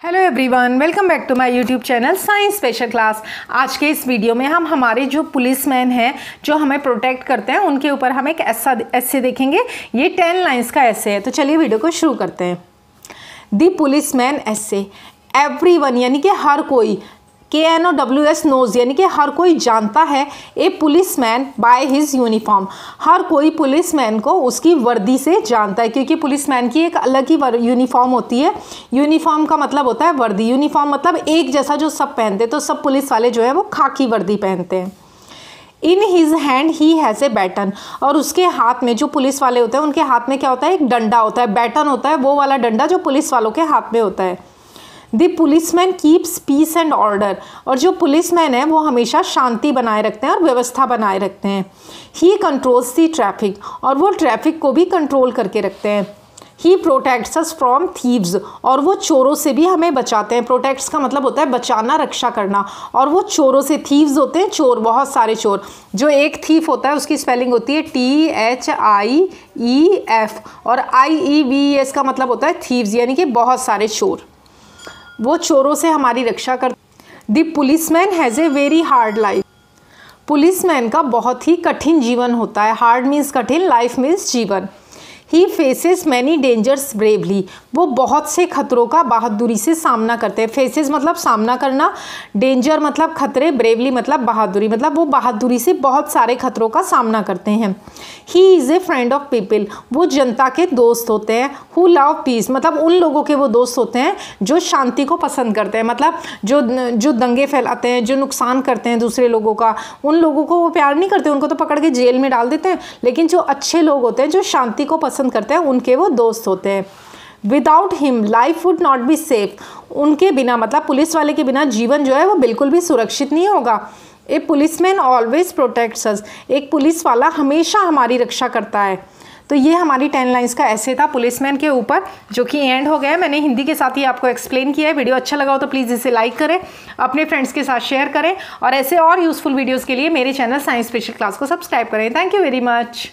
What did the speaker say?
Hello everyone welcome back to my YouTube channel science special class आज के इस video में हम हमारे जो पुलिसमैन हैं, जो हमें प्रोटेक्ट करते हैं, उनके ऊपर हम एक ऐसा ऐसे देखेंगे। ये टेन लाइंस का ऐसे है तो चलिए वीडियो को शुरू करते हैं। दी पुलिस मैन ऐसे एवरी वन यानी कि हर कोई K N O W S knows यानी कि हर कोई जानता है a policeman by his uniform हर कोई पुलिस मैन को उसकी वर्दी से जानता है, क्योंकि पुलिस मैन की एक अलग ही यूनिफॉर्म होती है। यूनिफॉर्म का मतलब होता है वर्दी। यूनिफॉर्म मतलब एक जैसा जो सब पहनते तो सब पुलिस वाले जो है वो खाकी वर्दी पहनते हैं। In his hand he has a baton और उसके हाथ में जो पुलिस वाले होते हैं, उनके हाथ में क्या होता है? एक डंडा होता है। बैटन होता है, वो वाला डंडा जो पुलिस वालों के हाथ में होता है। The policeman keeps peace and order और जो पुलिसमैन है, वो हमेशा शांति बनाए रखते हैं और व्यवस्था बनाए रखते हैं। ही कंट्रोल्स दी ट्रैफ़िक और वो ट्रैफ़िक को भी कंट्रोल करके रखते हैं। He protects us from thieves और वो चोरों से भी हमें बचाते हैं। प्रोटेक्ट्स का मतलब होता है बचाना, रक्षा करना। और वो चोरों से थीव्स होते हैं, चोर, बहुत सारे चोर। जो एक थीफ होता है, उसकी स्पेलिंग होती है T H I E F और आई ई वी एस का मतलब होता है थीव्स यानी कि बहुत सारे चोर। वो चोरों से हमारी रक्षा कर दी। Policeman has a very hard life policeman का बहुत ही कठिन जीवन होता है। हार्ड मीन्स कठिन लाइफ मीन्स जीवन। He faces many dangers bravely वो बहुत से खतरों का बहादुरी से सामना करते हैं। फेसेस मतलब सामना करना डेंजर मतलब खतरे ब्रेवली मतलब बहादुरी मतलब वो बहादुरी से बहुत सारे खतरों का सामना करते हैं। He is a friend of people वो जनता के दोस्त होते हैं। हु लव पीस मतलब उन लोगों के वो दोस्त होते हैं जो शांति को पसंद करते हैं। मतलब जो जो दंगे फैलाते हैं, जो नुकसान करते हैं दूसरे लोगों का। उन लोगों को वो प्यार नहीं करते, उनको तो पकड़ के जेल में डाल देते हैं। लेकिन जो अच्छे लोग होते हैं, जो शांति को पसंद पसंद करते हैं, उनके वो दोस्त होते हैं। Without him life would not be safe उनके बिना मतलब पुलिस वाले के बिना जीवन जो है, वो बिल्कुल भी सुरक्षित नहीं होगा। A policeman always protects us एक पुलिस वाला हमेशा हमारी रक्षा करता है। तो ये हमारी टेन लाइंस का ऐसे था पुलिसमैन के ऊपर, जो कि एंड हो गया है। मैंने हिंदी के साथ ही आपको एक्सप्लेन किया है। वीडियो अच्छा लगा हो तो प्लीज़ इसे लाइक करें, अपने फ्रेंड्स के साथ शेयर करें और ऐसे और यूज़फुल वीडियोज़ के लिए मेरे चैनल साइंस स्पेशल क्लास को सब्सक्राइब करें। Thank you very much